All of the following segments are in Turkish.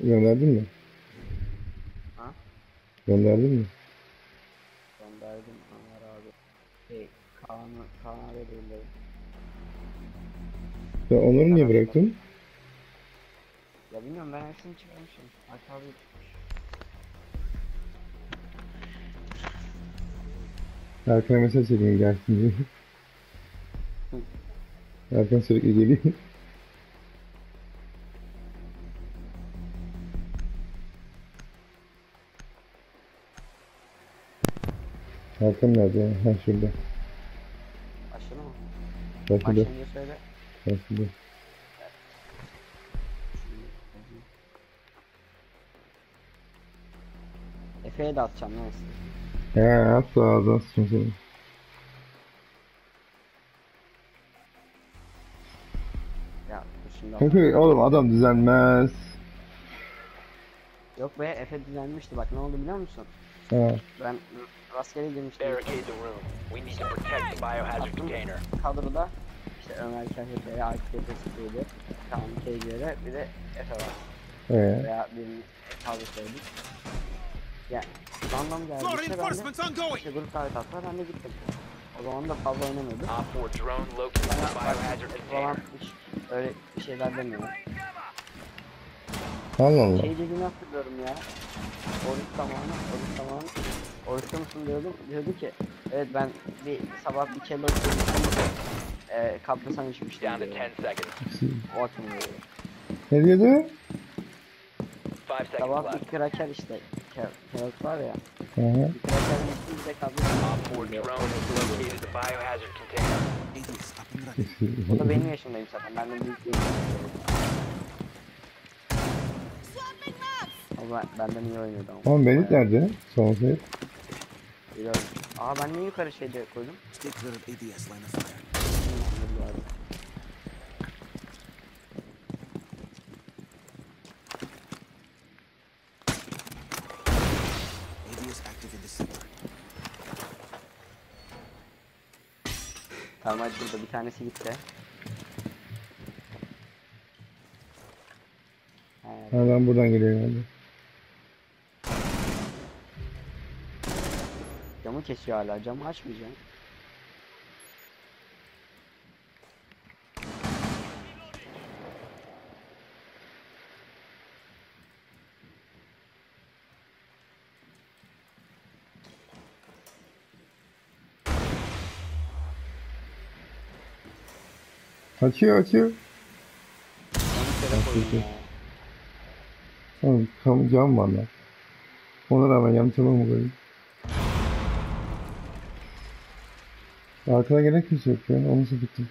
Gönderdin mi? Ha? Gönderdin mi? Gönderdim Ömer abi. Şey, Kaan'ı, Kaan'a vereyim dedim. Sen Onur'u niye bıraktın? Ya bilmiyorum ben hepsini çıkarmışım. Aşağı bir çıkmış. Erkan'a mesaj çekeyim gelsin diye. Erkan sürekli geliyor. Erkan nerede ya? Ha şurada. Başladı mı? Başladı. Başlayınca söyle. Başladı. Efe'ye de atacağım neyse. He asla ağzına sıçma seni. Ya şimdi Kanka oğlum adam düzenmez. Yok be Efe düzenmişti bak ne oldu biliyor musun? Ha. Ben rastgele girmiştim. Barricade the room. We need to protect the biohazard Attım container. kadroda işte Ömer Kahir'e, Akif Efe'siydi. Kaan KG'ye bir de Efe var. He. Veya birini fazla söyledik. Ya random geldi işte ben de işte grup davet attılar ben de gittim. O zaman da fazla oynamıyordum. Op 4 drone located Bana falan hiç öyle bir şeyler demiyorum. Allah Allah. Şey dediğini hatırlıyorum ya. Oruç zamanı, oruç zamanı. Oruçta mısın diyordum. Diyordu ki, evet ben bir sabah bir kere oturmuştum. Eee kaprisan içmiştim diyor. 10 seconds. O akım diyor. Ne diyordu? 5 seconds Sabah bir kraker işte. Ke- Kelok var ya. Hı hı. Bir kraker içtim bir de kaprisan Op 4 içtim diyor. drone has located the biohazard container. Alias up and running. O da benim yaşımdayım zaten. Ben de büyük değilim. O ben, benden iyi oynuyordu ama. Oğlum Belit nerede? Son şey. Biliyorum. Aa ben niye yukarı şeyde koydum? Get rid of ADS line of fire. ADS active in the center. Tamam hadi burada bir tanesi gitti. Ha ben buradan geliyorum hadi. camı kesiyor hala. Camı açmayacağım. Açıyor açıyor. Onu kere koydum ya. Oğlum tam cam var lan. Ona rağmen yanlış mı koydum? Arkadan gelen kimse yok ya. Onu sıkıntım.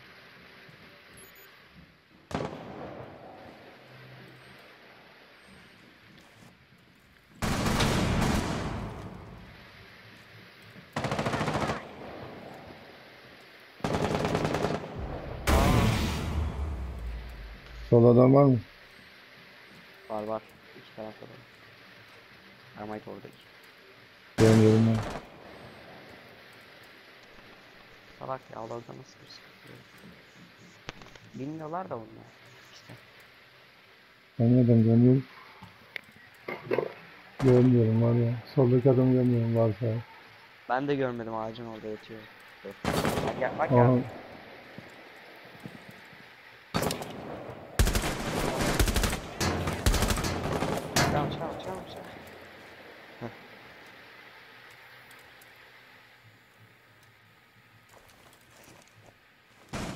Sol adam var mı? Var var. İki tarafta var. Termite oradaki. Görmüyorum ben. Salak ya Allah'da nasıl bir sıkıntı yok. Bilmiyorlar da bunlar. İşte. Ben nereden görmüyorum? Görmüyorum var ya. Soldaki adamı görmüyorum varsa. Ben de görmedim ağacın orada yatıyor. Dur. Bak ya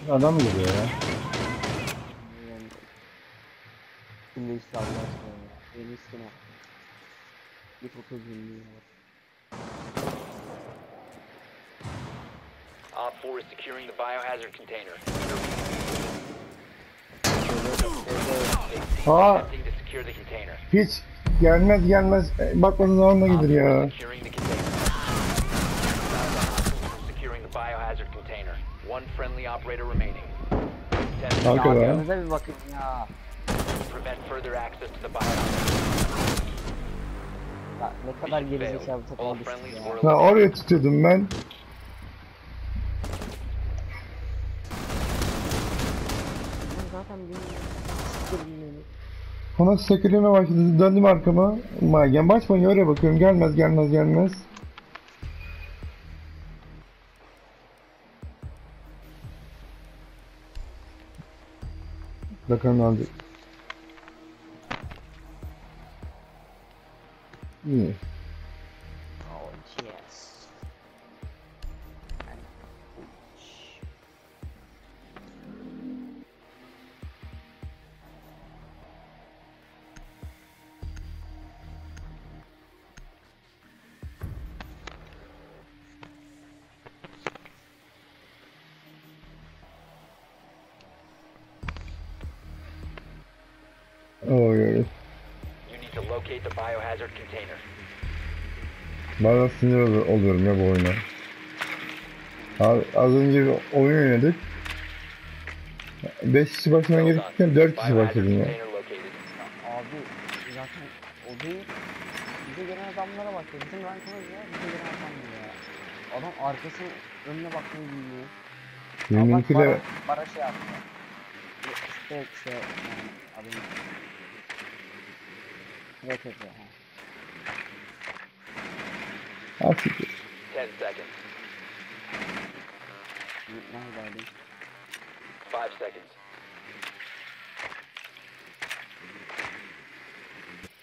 Adam geliyor ya? Şimdi işte Allah aşkına. En üstüne. Bir fotoğraf bilmiyorum. Op 4 is securing the biohazard container. Aa hiç gelmez gelmez. E, da Op gider 4 ya. Friendly operator remaining. Ten Kanka Ya be. kendinize bir bakın ya. prevent further access to the biohazard. Ya ne kadar gerizekalı failed. bir takım All olmuşuz friendlies ya. eliminated. oraya tutuyordum ben. Zaten bilmiyorum. Ona söküleme başladı. Döndüm arkama. Magen başmayın oraya bakıyorum. Gelmez gelmez gelmez. Bakalım ne olacak. Biohazard container. Bazen sinir ol- oluyorum ya bu oyuna. Abi, az önce bir oyun oynadık. 5 kişi başından gelirken 4 kişi başladım ya. abi zaten o değil. Bize gelen adamlara bak ya. Bizim rankımız ya. Bize gelen adam ya. Adam arkasını önüne bakmayı bilmiyor. Benimkiyle bara, bara şey yaptı. İşte şey yani adım. Evet evet ya. Asiktir. 10 seconds. Neredeydi? 5 seconds.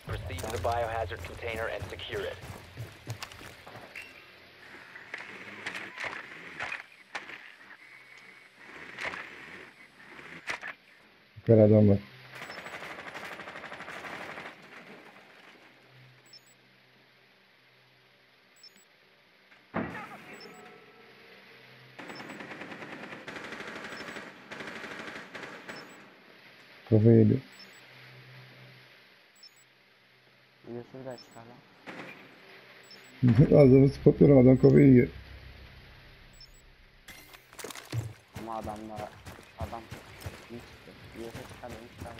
Proceed to the biohazard container and secure it. Yukarı adam var. Kafa yedi. Yusuf'u da çıkar lan. Adamı spotluyorum adam kafayı yiyor. Ama adamlar adam iyi çıktı. Yusuf çıkar beni çıkar.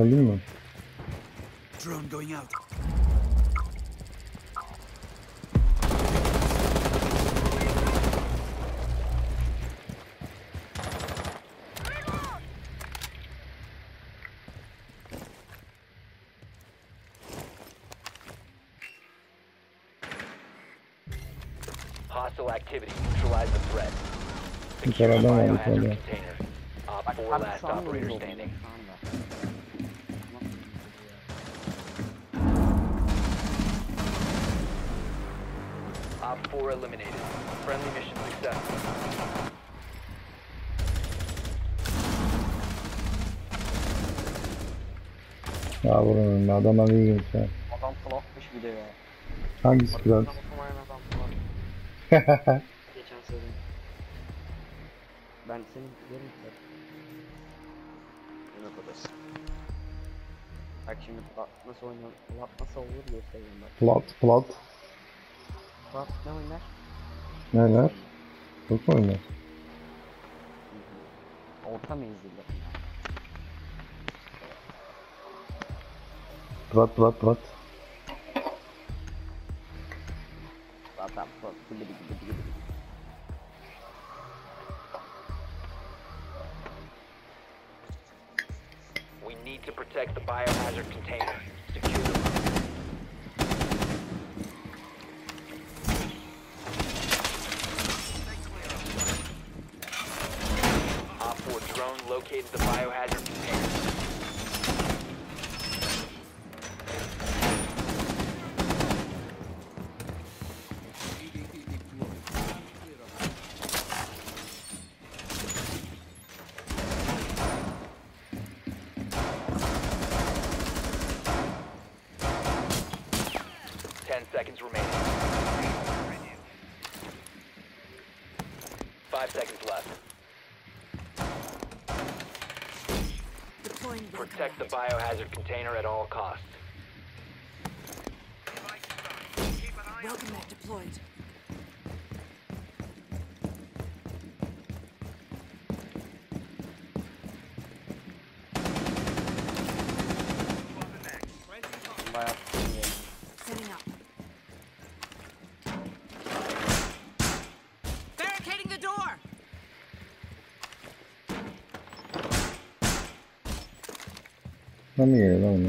Öldün mü? Hostile activity. Neutralize the threat. Yukarı Secure the adam var biohazard container. Uh, Op 4 last operator standing. Op 4 eliminated. Friendly mission successful. Ya buranın önüne adamlar yiyecek ya. Adam flopmuş bir de ya. Hangisi biraz? Geçen sezon. Ben seni yerim. Yemek odası. Bak şimdi plat nasıl oynuyor, plat nasıl olur göstereyim bak. Plat plat. Plat ne oynar? Neler? Çok mu oynuyor? Orta menzilli. Plat plat plat. Gibi. We need to protect the biohazard container. Secure the Op 4 drone located the Five seconds left. Deploying Protect the biohazard container at all costs. Welcome mat deployed. Bayağı Hani geliyor lan mü?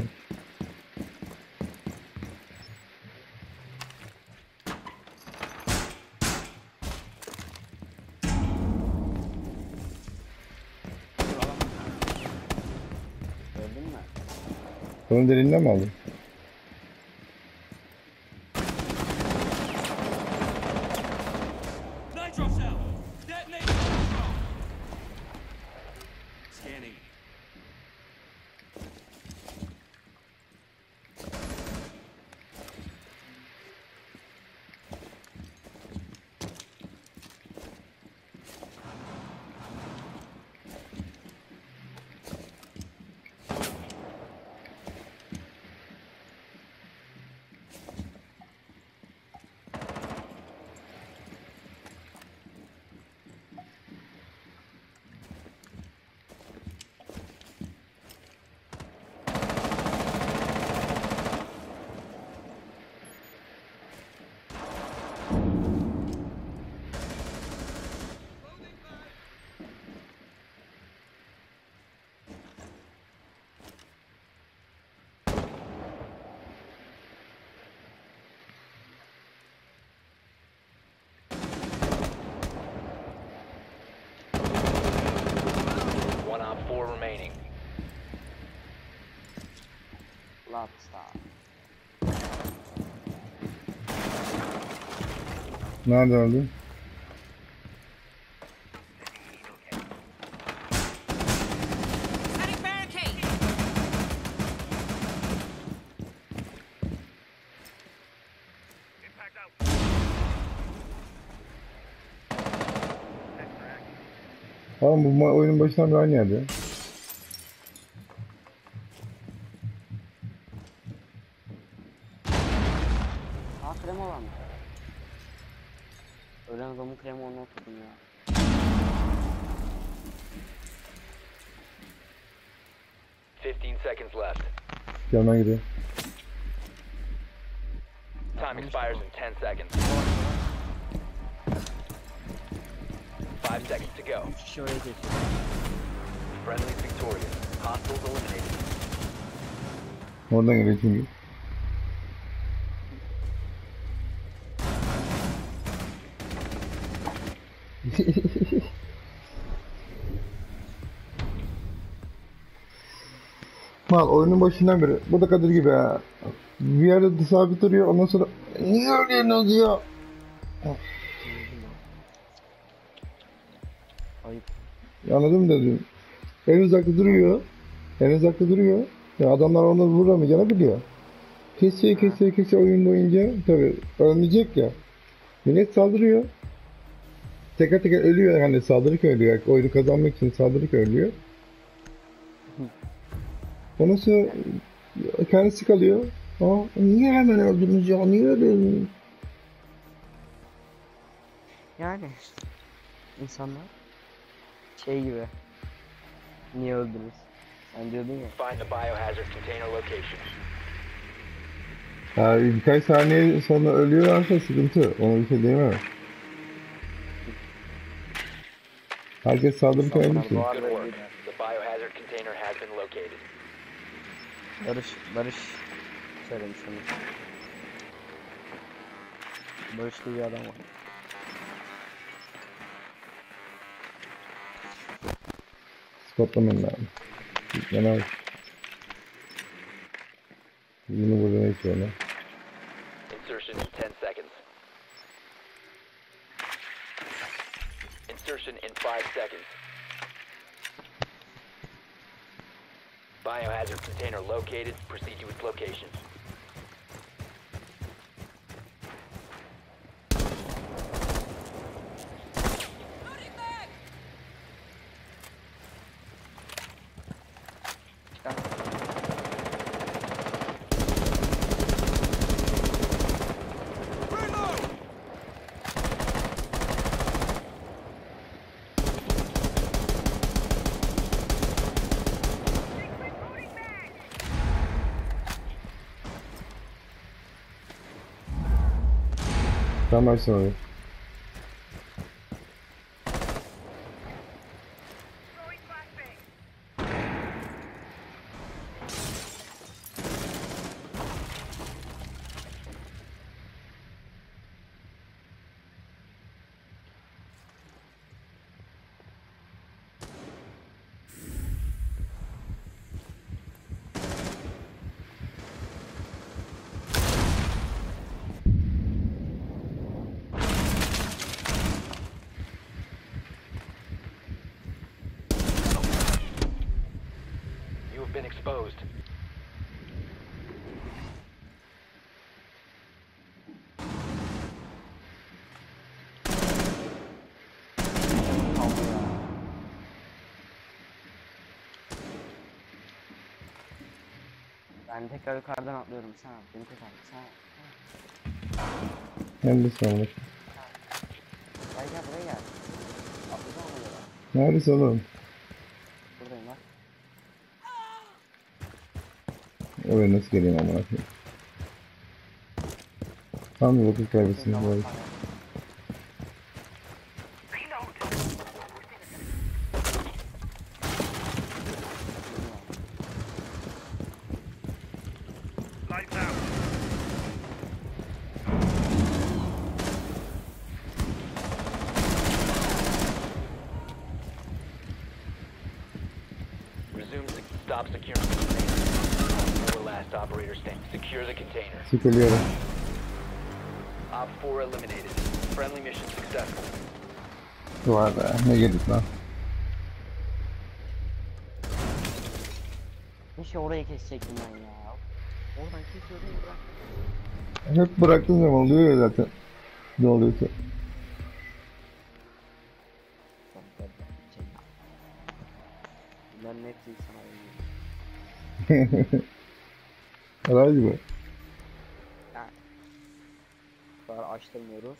Onun deliğinden mi aldın? Last star. Nerede öldün? Oğlum bu oyunun başından beri aynı yerde. Ya. Aa krema var mı? Ölen adamın krema onu oturdum ya. Fifteen seconds left. Yanına gidiyor. Time expires in ten seconds. Five seconds to go. 3 kişi oraya geçiyor. Friendly's victorious. Hostiles eliminated. Oradan geliyor çünkü. Mal oyunun başından beri. Bu da Kadir gibi ha. Bir yerde sabit duruyor ondan sonra niye ölüyorsunuz ya? Ayıp. Anladın mı dedim. En uzakta duruyor. En uzakta duruyor. Ya adamlar onu vuramayacağını biliyor. Kesiyor kesiyor kesiyor oyun boyunca. Tabi ölmeyecek ya. Millet saldırıyor. Teker teker ölüyor hani saldırırken ölüyor. Oyunu kazanmak için saldırırken ölüyor. Ondan sonra kendisi kalıyor. Aa, niye hemen öldünüz ya? Niye öldünüz? Yani insanlar şey gibi. Niye öldünüz? Sen diyordun ya. Find the biohazard container location. Ya birkaç saniye sonra ölüyorlarsa sıkıntı. Ona bir şey diyemem. Container has been located. Barış, Barış söylemiş onu. Barış diye bir adam var. Spotlaman lazım. Yana Bunu burada ne istiyor lan? Insertion in 10 5 seconds. Biohazard container located. Proceed to its location. Sen başla oraya. Exposed. Ben tekrar yukarıdan atlıyorum. Sen at. Beni tekrar. Sen at. Neredesin oğlum? Gel gel buraya gel. Atlayacağım. Neredesin oğlum? Oraya nasıl geleyim amına koyayım? Tam bir vakit kaybetsin. Tamam, Sıkılıyorum. Op 4 eliminated. Friendly mission successful. Var be. Ne geldik lan? Keşke orayı kesecektim ben ya. Oradan kesiyordum ya. Hep bıraktığın zaman oluyor ya zaten. Ne bak, şey. Bunların hepsini sana veriyorum. Herhalde. Bu kadar açtırmıyoruz.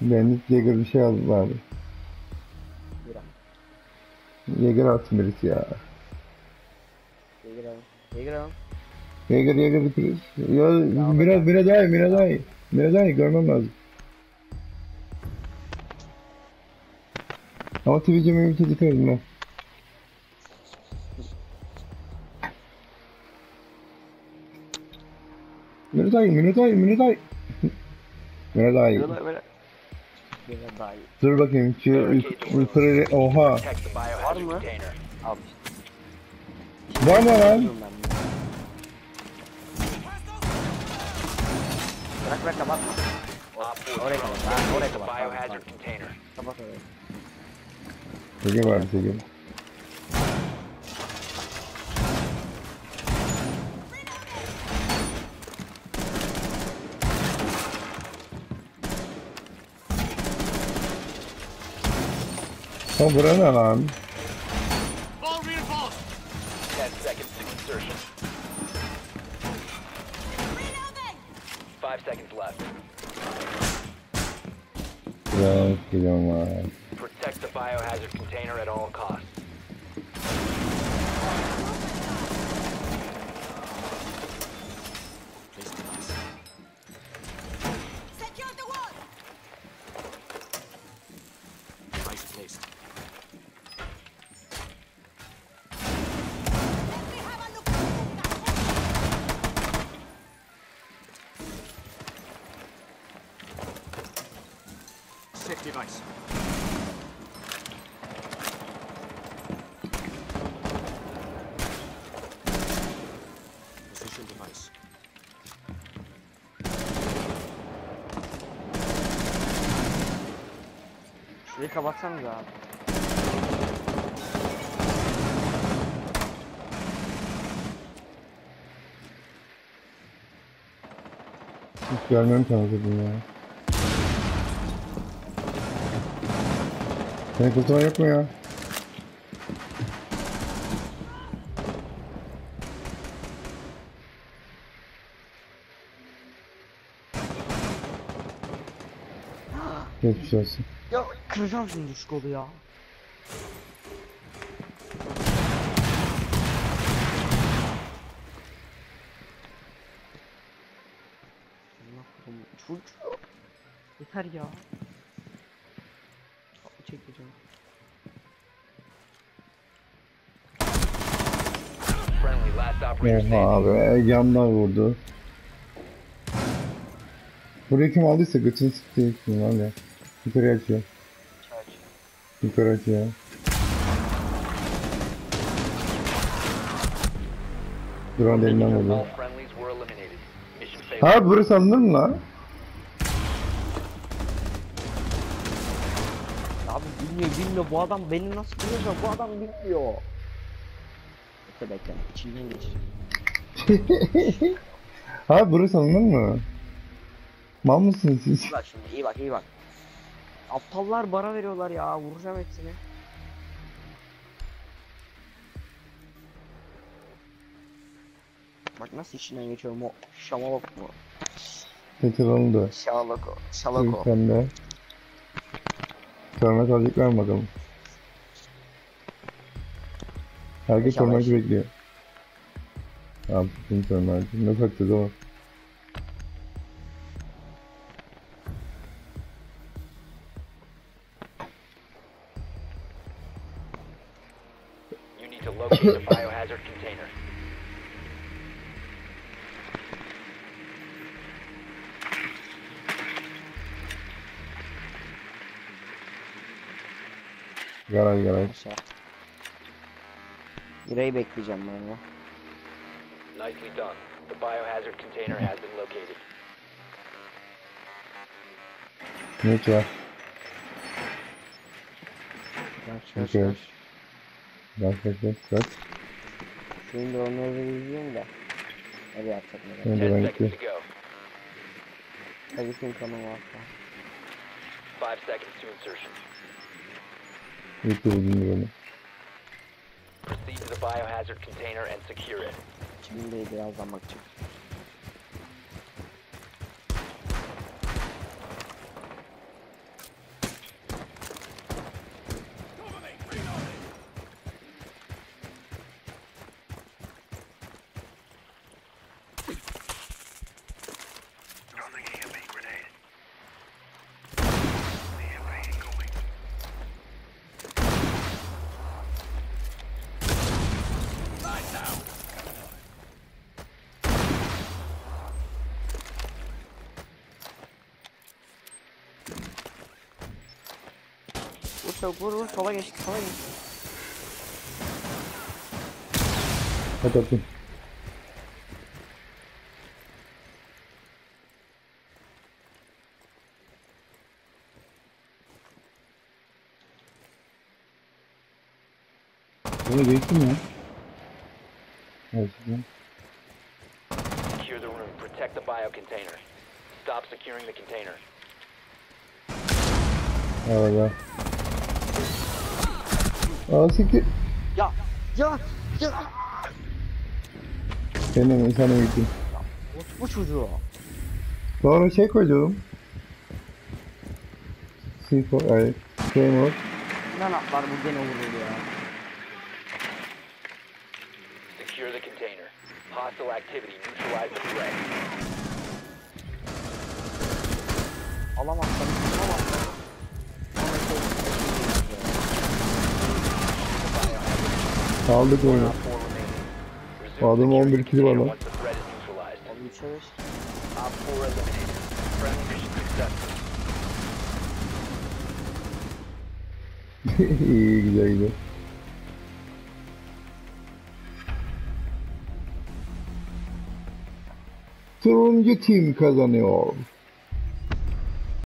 Ben Jäger bir şey aldım abi. Jäger atsın birisi ya. Şeye girelim. Şeye girelim. Jäger Jäger bitiririz. Ya biraz biraz daha iyi, biraz daha iyi. Biraz daha iyi görmem lazım. Ama Twitch'e mi bir tutarım ben. Minutay, Minutay, Minutay. Böyle böyle. Böyle daha iyi. Dur bakayım şu yukarı oha. Biohazard mı? Al işte. Var mı lan? Bırak bırak 4 Oraya kapat. Oraya kapat. Tamam. container. Kapat orayı. Sege var Sege. Lan bura ne lan? Device. Position device. Şurayı kapatsanız abi. Hiç görmem tanıdım ya. Seni kurtulan yok mu ya? Geçmiş olsun. Ya kıracağım şimdi şu kolu ya. Allah'ım çocuk. Yeter ya. Oha abi yandan vurdu. Burayı kim aldıysa götünü sikti kim var ya. Yukarı açıyor. Yukarı açıyor. Drone elinden vurdu. Ha burası alınır mı lan? Abi bilmiyor bilmiyor bu adam beni nasıl bulacak bu adam bilmiyor. İşte bekle. İçinden geçecek. Abi burası anladın mı? Mal mısınız siz? İyi bak şimdi iyi bak iyi bak. Aptallar bara veriyorlar ya vuracağım hepsini. Bak nasıl içinden geçiyorum o şamalok mu? Getir onu da. Şamaloko. Şalako. Sen de. Törme alacaklar mı bakalım? Herkes İnşallah. törmeci bekliyor. Tamam, tutun törmeci. Ne takacağız ama? You need to locate the biohazard container. Garaj garaj. Aşağı. Miray'ı bekleyeceğim ben ya. Nicely done. The biohazard container has been located. Ne çağır? Kaç kaç Okey. kaç. Bak bak bak bak. Şimdi onları da izleyeyim de. Nereye atacak Miray? Şimdi 10 ben seconds to gitti. go. Tabii kim kanı varsa. 5 seconds to insertion. Gitti bu dinliyorum. Proceed to the biohazard container and secure it. Şimdi birazdan bakacağım. চোখ Secure the room. Protect the bio container. Stop securing the container. Aa siktir. Ya ya ya. Senin insana gittim. Bu çocuğu. Sonra şey koydum. C4, ay, Claymore. Ne atlar bu gene vurur ya. Secure the container. Hostile activity. Neutralize the threat. Alamazsan alamazsan. Sonra şey- Aldık oyunu. Op 4 remaining. Resume Bu adamın securing 11 the kili var lan. once the threat is neutralized. Oğlum içeriz. Op 4 eliminated. Friendly mission successful. İyi güzel güzel. Turuncu tim kazanıyor.